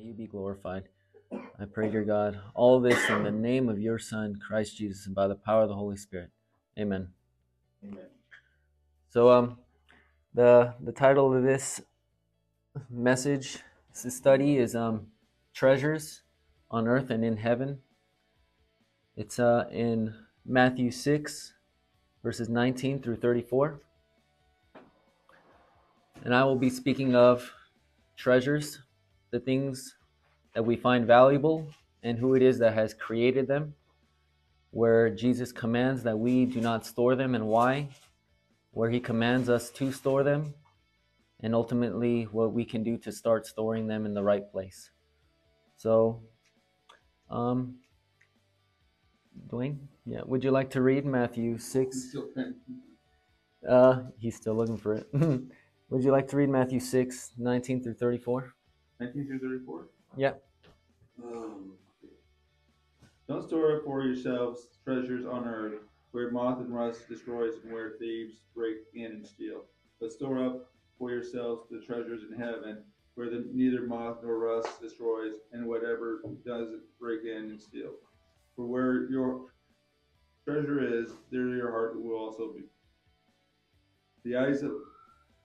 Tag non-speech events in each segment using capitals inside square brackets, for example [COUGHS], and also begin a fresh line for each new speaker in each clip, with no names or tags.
May you be glorified. I pray, dear God, all this in the name of your Son, Christ Jesus, and by the power of the Holy Spirit. Amen.
Amen.
So, um, the the title of this message, this study, is um, treasures on earth and in heaven. It's uh, in Matthew six, verses nineteen through thirty-four, and I will be speaking of treasures, the things that we find valuable, and who it is that has created them. Where Jesus commands that we do not store them, and why where he commands us to store them, and ultimately what we can do to start storing them in the right place. So, um, Dwayne, yeah, would you like to read Matthew 6? Uh, he's still looking for it. [LAUGHS] would you like to read Matthew 6, 19 through 34?
19 through 34?
Yeah.
Um, Don't store up for yourselves treasures on earth, where moth and rust destroys and where thieves break in and steal. But store up for yourselves the treasures in heaven, where the, neither moth nor rust destroys, and whatever doesn't break in and steal. For where your treasure is, there your heart will also be. The eyes of,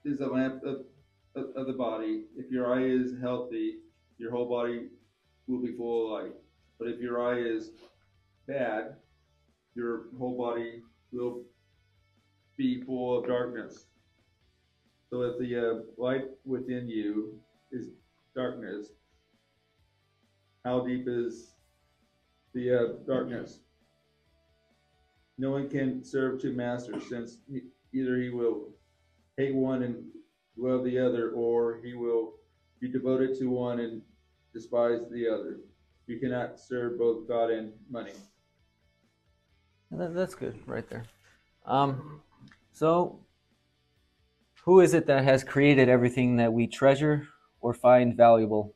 is the lamp of, of, the body. If your eye is healthy, your whole body will be full of light. But if your eye is bad, your whole body will be full of darkness. So if the uh, light within you is darkness, how deep is the uh, darkness? No one can serve two masters, since he, either he will hate one and love the other, or he will be devoted to one and despise the other. You cannot serve both God and money.
That, that's good right there. Um, so, who is it that has created everything that we treasure or find valuable?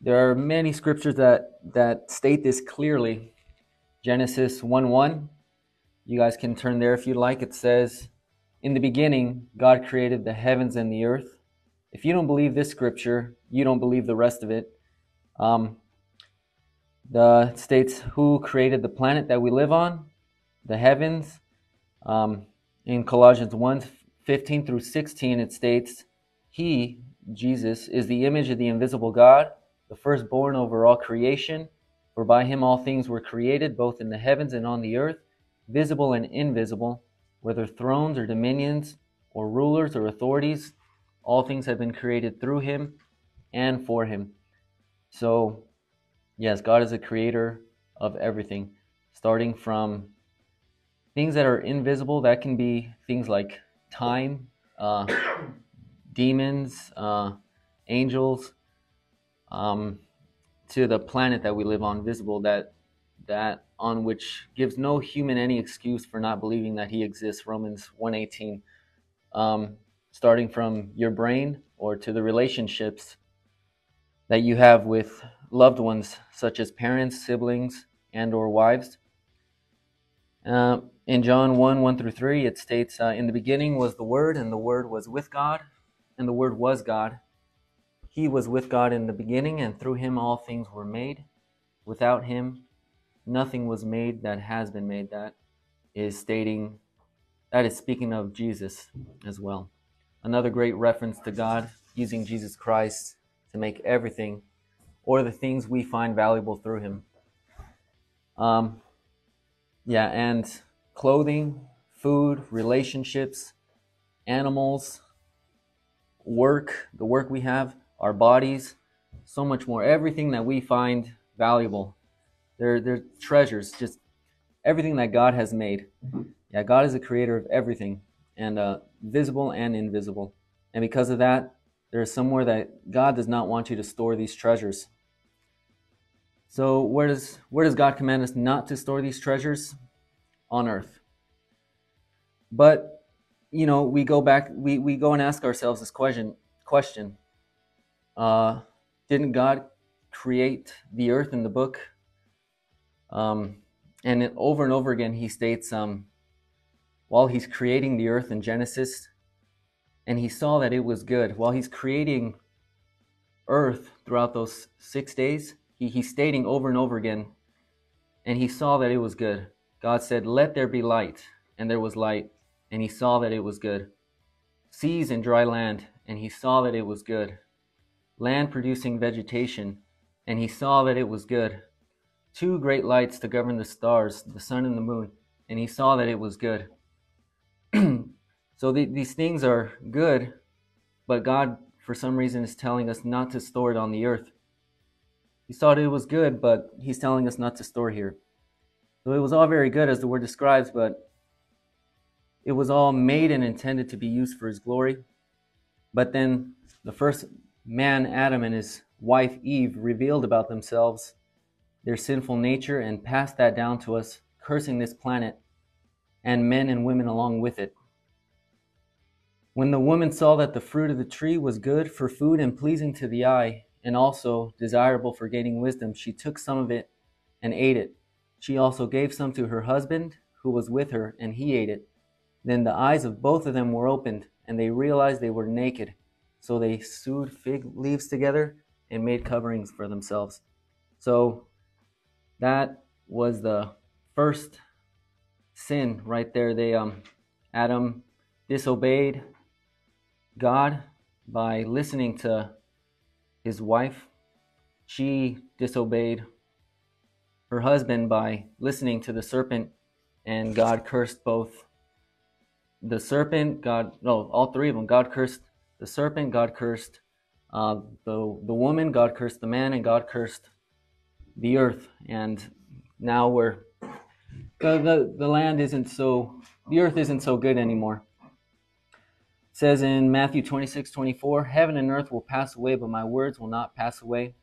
There are many scriptures that, that state this clearly. Genesis 1 1. You guys can turn there if you'd like. It says, In the beginning, God created the heavens and the earth. If you don't believe this scripture, you don't believe the rest of it. Um, the states who created the planet that we live on, the heavens. Um, in Colossians 1 15 through 16, it states, He, Jesus, is the image of the invisible God, the firstborn over all creation. For by him all things were created, both in the heavens and on the earth, visible and invisible, whether thrones or dominions, or rulers or authorities. All things have been created through him and for him. So, yes, God is a creator of everything, starting from things that are invisible. That can be things like time, uh, [COUGHS] demons, uh, angels, um, to the planet that we live on, visible, that that on which gives no human any excuse for not believing that He exists. Romans 1:18. Um, starting from your brain or to the relationships that you have with loved ones such as parents siblings and or wives uh, in john 1 1 through 3 it states uh, in the beginning was the word and the word was with god and the word was god he was with god in the beginning and through him all things were made without him nothing was made that has been made that is stating that is speaking of jesus as well another great reference to God using Jesus Christ to make everything or the things we find valuable through Him. Um, yeah, and clothing, food, relationships, animals, work, the work we have, our bodies, so much more. Everything that we find valuable. They're, they're treasures, just everything that God has made. Yeah, God is the creator of everything and uh, visible and invisible. And because of that, there is somewhere that God does not want you to store these treasures. So where does where does God command us not to store these treasures? On earth. But you know, we go back, we, we go and ask ourselves this question question. Uh, didn't God create the earth in the book? Um, and over and over again, he states, um, while he's creating the earth in Genesis, and he saw that it was good. While he's creating earth throughout those six days, he, he's stating over and over again, and he saw that it was good. God said, Let there be light, and there was light, and he saw that it was good. Seas and dry land, and he saw that it was good. Land producing vegetation, and he saw that it was good. Two great lights to govern the stars, the sun and the moon, and he saw that it was good. [CLEARS THROAT] so the, these things are good, but God, for some reason, is telling us not to store it on the earth. He thought it was good, but he's telling us not to store here. So it was all very good, as the word describes, but it was all made and intended to be used for his glory. But then the first man, Adam, and his wife, Eve, revealed about themselves their sinful nature and passed that down to us, cursing this planet and men and women along with it. When the woman saw that the fruit of the tree was good for food and pleasing to the eye, and also desirable for gaining wisdom, she took some of it and ate it. She also gave some to her husband who was with her, and he ate it. Then the eyes of both of them were opened, and they realized they were naked. So they sewed fig leaves together and made coverings for themselves. So that was the first sin right there. They um Adam disobeyed God by listening to his wife. She disobeyed her husband by listening to the serpent, and God cursed both the serpent, God, no, all three of them. God cursed the serpent, God cursed uh, the, the woman, God cursed the man, and God cursed the earth. And now we're, the, the, the land isn't so, the earth isn't so good anymore says in Matthew 26, 24, Heaven and earth will pass away, but my words will not pass away.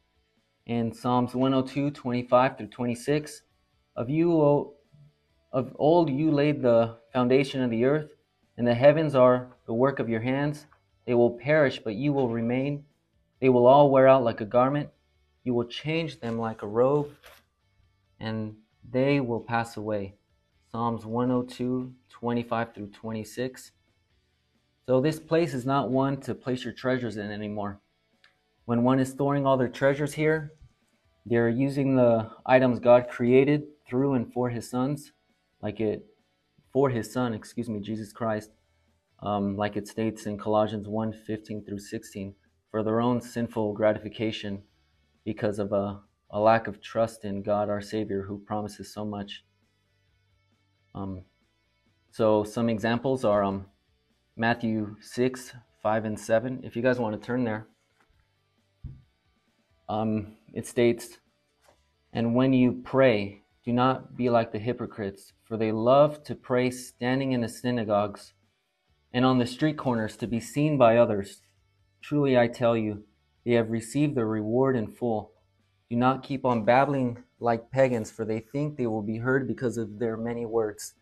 In Psalms 102, 25 through 26, of you, o, of old you laid the foundation of the earth, and the heavens are the work of your hands. They will perish, but you will remain. They will all wear out like a garment. You will change them like a robe, and they will pass away. Psalms 102, 25 through 26. So this place is not one to place your treasures in anymore. When one is storing all their treasures here, they're using the items God created through and for his sons, like it for his son, excuse me, Jesus Christ, um, like it states in Colossians 1 15 through 16, for their own sinful gratification because of a, a lack of trust in God our Savior who promises so much. Um, so some examples are um, Matthew 6, 5, and 7. If you guys want to turn there, um, it states, And when you pray, do not be like the hypocrites, for they love to pray standing in the synagogues and on the street corners to be seen by others. Truly I tell you, they have received their reward in full. Do not keep on babbling like pagans, for they think they will be heard because of their many words.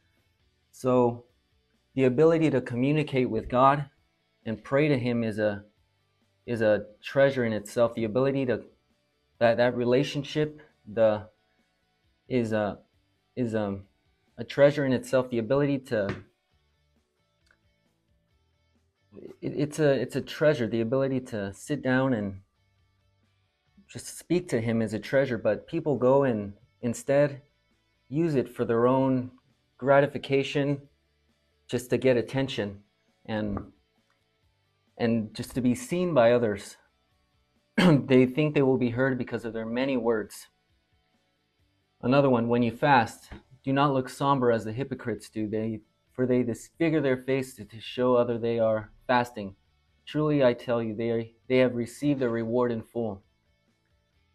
So, the ability to communicate with God and pray to Him is a is a treasure in itself. The ability to that that relationship the is a is a a treasure in itself. The ability to it, it's a it's a treasure. The ability to sit down and just speak to Him is a treasure. But people go and instead use it for their own gratification just to get attention and and just to be seen by others. [CLEARS THROAT] they think they will be heard because of their many words. Another one, when you fast, do not look somber as the hypocrites do. They for they disfigure their faces to show other they are fasting. Truly I tell you, they are, they have received their reward in full.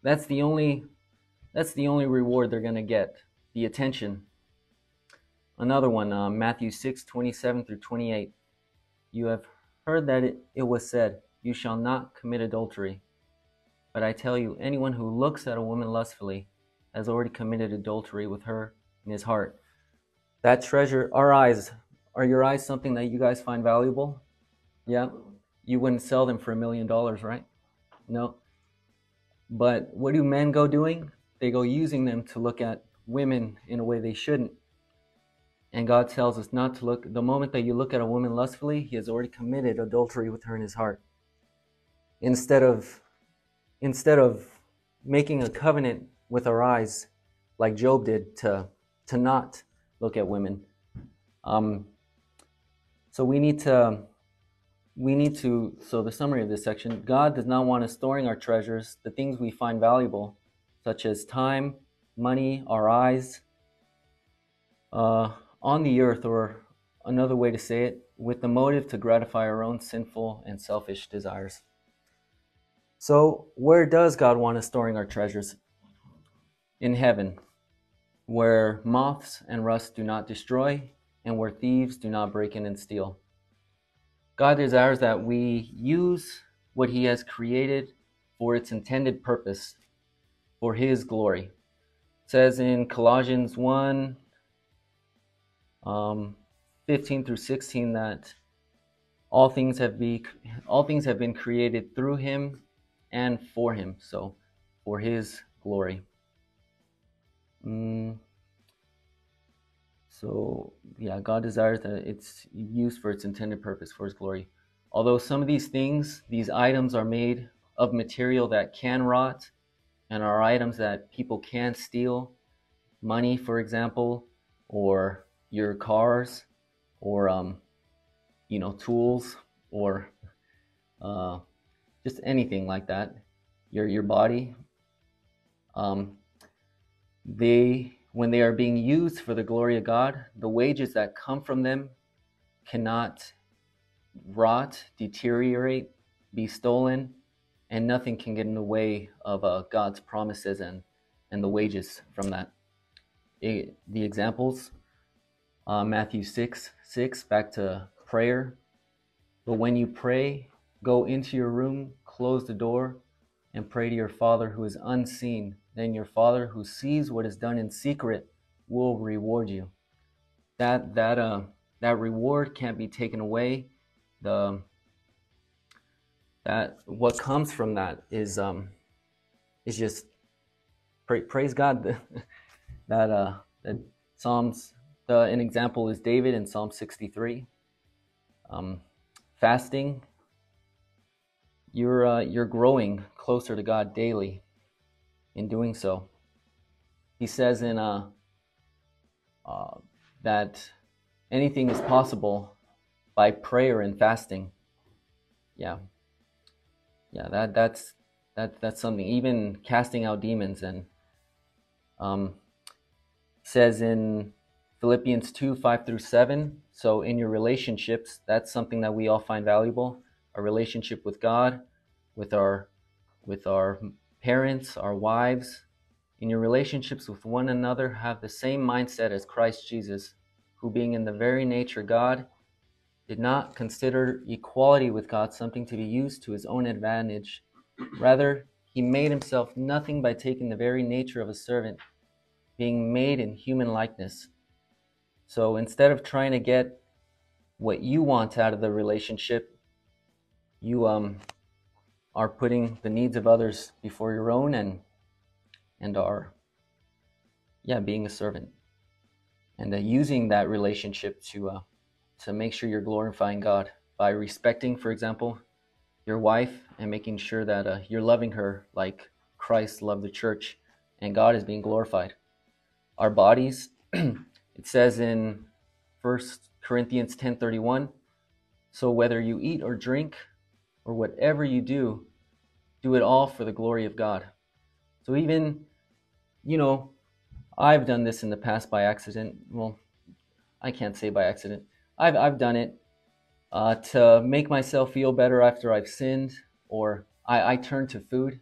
That's the only that's the only reward they're gonna get. The attention. Another one, uh, Matthew 6, 27 through 28. You have heard that it, it was said, You shall not commit adultery. But I tell you, anyone who looks at a woman lustfully has already committed adultery with her in his heart. That treasure, our eyes, are your eyes something that you guys find valuable? Yeah? You wouldn't sell them for a million dollars, right? No. But what do men go doing? They go using them to look at women in a way they shouldn't. And God tells us not to look, the moment that you look at a woman lustfully, he has already committed adultery with her in his heart. Instead of instead of making a covenant with our eyes, like Job did, to to not look at women. Um, so we need to we need to so the summary of this section god does not want us storing our treasures the things we find valuable such as time money our eyes uh, on the earth or another way to say it with the motive to gratify our own sinful and selfish desires. So where does god want us storing our treasures? In heaven where moths and rust do not destroy and where thieves do not break in and steal God desires that we use what He has created for its intended purpose, for His glory. It says in Colossians 1 um, 15 through 16 that all things have be all things have been created through him and for him so for his glory mm. So, yeah, God desires that it's used for its intended purpose, for His glory. Although some of these things, these items are made of material that can rot and are items that people can steal, money, for example, or your cars, or, um, you know, tools, or uh, just anything like that, your, your body. Um, they when they are being used for the glory of God, the wages that come from them cannot rot, deteriorate, be stolen, and nothing can get in the way of uh, God's promises and, and the wages from that. It, the examples uh, Matthew 6 6, back to prayer. But when you pray, go into your room, close the door, and pray to your Father who is unseen then your Father who sees what is done in secret will reward you. That that uh that reward can't be taken away. The that what comes from that is um is just pray, praise God [LAUGHS] that uh that Psalms the an example is David in Psalm 63. Um, fasting, you're uh, you're growing closer to God daily in doing so. He says in uh, uh, that anything is possible by prayer and fasting. Yeah, yeah, that that's that that's something. Even casting out demons and um, says in Philippians two five through seven. So in your relationships, that's something that we all find valuable. A relationship with God, with our with our Parents, our wives, in your relationships with one another, have the same mindset as Christ Jesus, who, being in the very nature God, did not consider equality with God something to be used to his own advantage. Rather, he made himself nothing by taking the very nature of a servant, being made in human likeness. So instead of trying to get what you want out of the relationship, you um are putting the needs of others before your own and and are yeah being a servant. And uh, using that relationship to uh, to make sure you're glorifying God by respecting for example your wife and making sure that uh, you're loving her like Christ loved the church and God is being glorified. Our bodies [CLEARS THROAT] it says in first Corinthians 10:31 so whether you eat or drink or whatever you do, do it all for the glory of God. So even, you know, I've done this in the past by accident. Well, I can't say by accident. I've, I've done it uh, to make myself feel better after I've sinned, or I, I turn to food.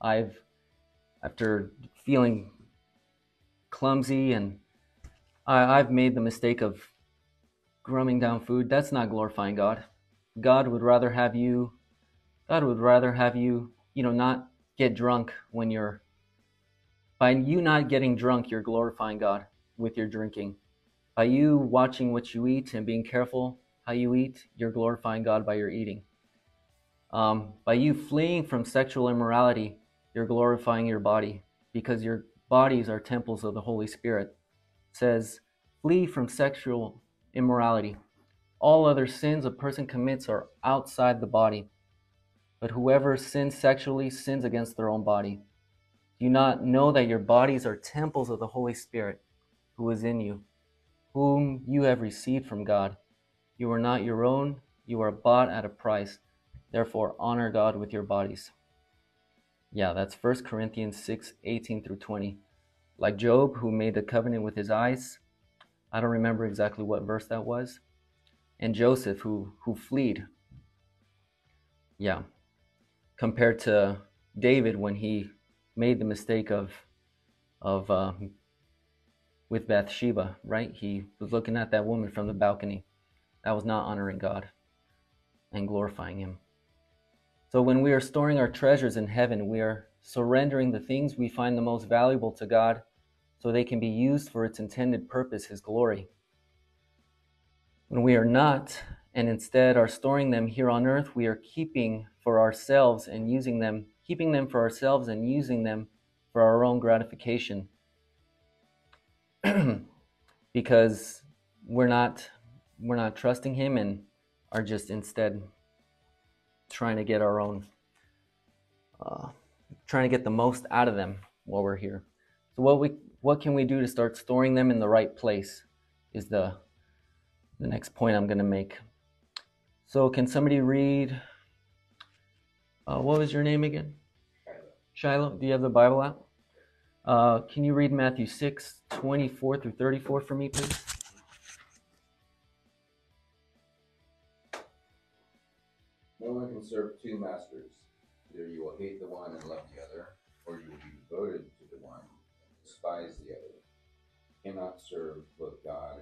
I've, after feeling clumsy and I, I've made the mistake of grumming down food. That's not glorifying God. God would rather have you God would rather have you, you know, not get drunk when you're by you not getting drunk, you're glorifying God with your drinking. By you watching what you eat and being careful how you eat, you're glorifying God by your eating. Um, by you fleeing from sexual immorality, you're glorifying your body because your bodies are temples of the Holy Spirit. It says, flee from sexual immorality. All other sins a person commits are outside the body, But whoever sins sexually sins against their own body. Do you not know that your bodies are temples of the Holy Spirit who is in you, whom you have received from God? You are not your own, you are bought at a price. Therefore, honor God with your bodies. Yeah, that's 1 Corinthians 6 18 through 20. Like Job, who made the covenant with his eyes. I don't remember exactly what verse that was. And Joseph, who, who fled. Yeah. Compared to David when he made the mistake of, of uh, with Bathsheba, right? He was looking at that woman from the balcony. That was not honoring God and glorifying Him. So when we are storing our treasures in heaven, we are surrendering the things we find the most valuable to God so they can be used for its intended purpose, His glory. When we are not, and instead are storing them here on earth, we are keeping for ourselves and using them, keeping them for ourselves and using them for our own gratification. [CLEARS THROAT] because we're not we're not trusting him and are just instead trying to get our own uh, trying to get the most out of them while we're here so what we what can we do to start storing them in the right place is the the next point i'm going to make so can somebody read uh, what was your name again shiloh Shiloh, do you have the bible out uh, can you read matthew 6 24 through 34 for me please
No one can serve two masters. Either you will hate the one and love the other, or you will be devoted to the one and despise the other. You cannot serve both God.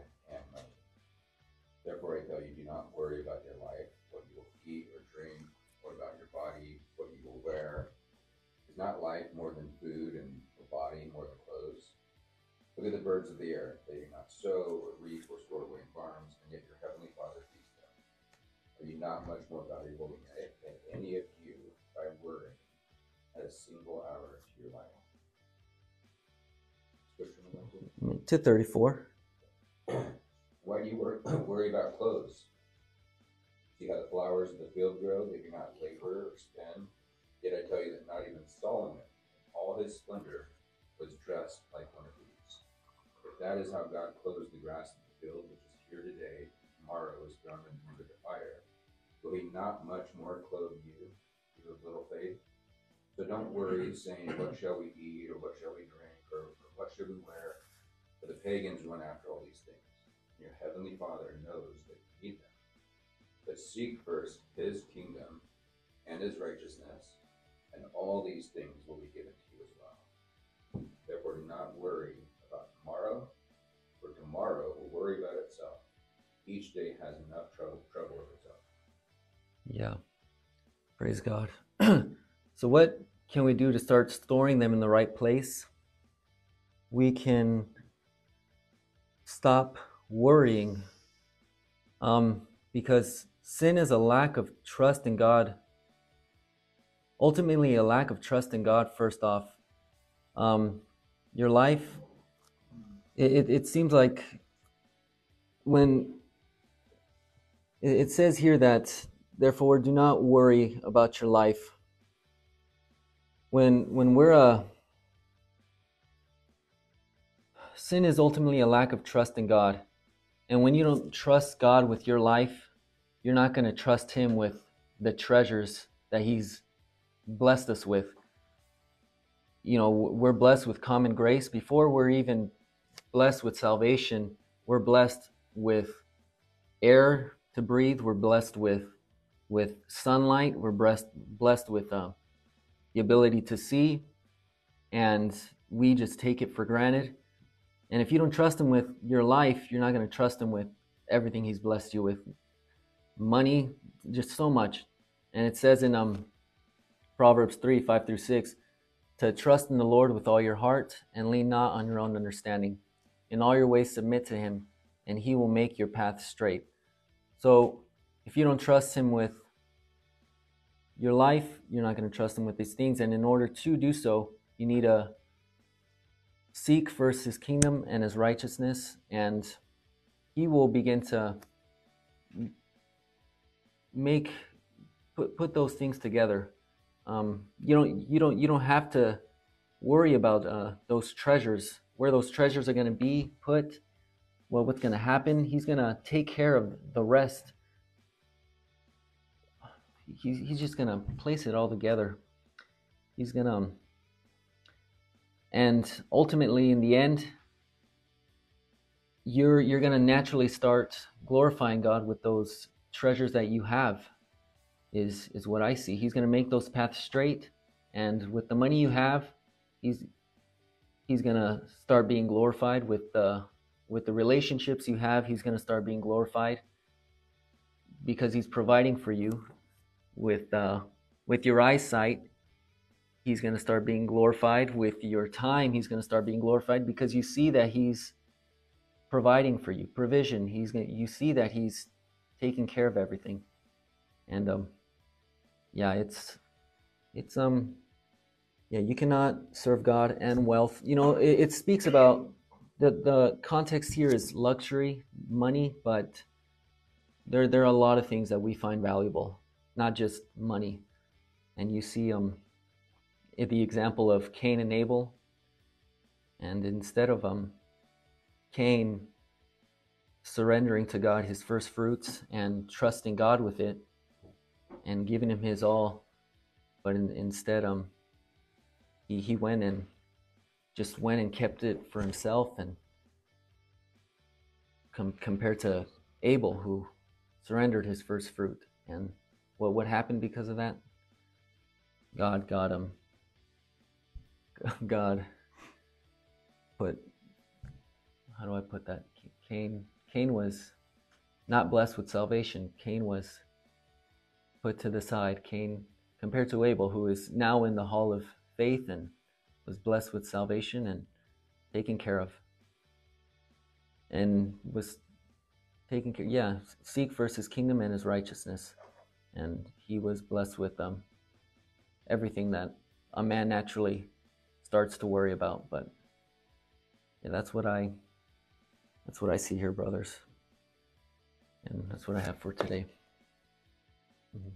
Therefore, I tell you, do not worry about your life, what you will eat or drink, or about your body, what you will wear. Is not life more than food, and the body more than clothes? Look at the birds of the air. They do not sow or reap or store away in barns, and yet your heavenly Father feeds them. Are you not much more valuable than, any of you by worrying at a single hour to your life?
To 34 [CLEARS THROAT]
Why do you worry, [LAUGHS] worry about clothes? See how the flowers of the field grow? They do not labor or spin. Yet I tell you that not even Solomon, in all his splendor, was dressed like one of these. If that is how God clothes the grass of the field, which is here today, tomorrow is thrown into the fire, will he not much more clothe you, you of little faith? So don't worry, [CLEARS THROAT] saying, What shall we eat, or what shall we drink, or, or what should we wear? For the pagans run after all these things. Your heavenly Father knows that you need them. But seek first his kingdom and his righteousness, and all these things will be given to you as well. Therefore, do not worry about tomorrow, for tomorrow will worry about itself. Each day has enough trouble, trouble of its own.
Yeah. Praise God. [CLEARS THROAT] so, what can we do to start storing them in the right place? We can stop worrying um, because sin is a lack of trust in God. Ultimately, a lack of trust in God, first off. Um, your life, it, it, it seems like when it says here that therefore do not worry about your life when when we're a sin is ultimately a lack of trust in god and when you don't trust god with your life you're not going to trust him with the treasures that he's blessed us with. You know we're blessed with common grace. Before we're even blessed with salvation we're blessed with air to breathe. We're blessed with with sunlight. We're blessed blessed with uh, the ability to see. And we just take it for granted and if you don't trust him with your life you're not going to trust him with everything he's blessed you with. Money just so much. And it says in um proverbs 3 5 through 6 to trust in the lord with all your heart and lean not on your own understanding. In all your ways submit to him and he will make your path straight. So if you don't trust him with your life, you're not going to trust him with these things. And in order to do so, you need to seek first his kingdom and his righteousness, and he will begin to make put put those things together. Um, you don't you don't you don't have to worry about uh, those treasures, where those treasures are going to be put, well, what's going to happen. He's going to take care of the rest. He's, he's just going to place it all together. He's going to, and ultimately, in the end, you're you're going to naturally start glorifying God with those treasures that you have. Is is what I see. He's going to make those paths straight, and with the money you have, he's he's gonna start being glorified with the with the relationships you have he's gonna start being glorified because he's providing for you with uh, with your eyesight he's gonna start being glorified with your time he's gonna start being glorified because you see that he's providing for you provision he's gonna you see that he's taking care of everything and um yeah it's it's um yeah, you cannot serve God and wealth. You know, it, it speaks about the the context here is luxury, money, but there there are a lot of things that we find valuable, not just money. And you see um the example of Cain and Abel, and instead of um Cain surrendering to God his first fruits and trusting God with it and giving him his all, but in, instead um he, he went and just went and kept it for himself and com- compared to abel who surrendered his first fruit. And what what happened because of that? God got him [LAUGHS] god. Put how do i put that? Cain cain was not blessed with salvation. Cain was put to the side. Cain compared to abel who is now in the hall of faith and was blessed with salvation and taken care of. And was taken care yeah seek first his kingdom and his righteousness. And he was blessed with um, everything that a man naturally starts to worry about but yeah that's what i that's what i see here brothers and that's what i have for today Mhm.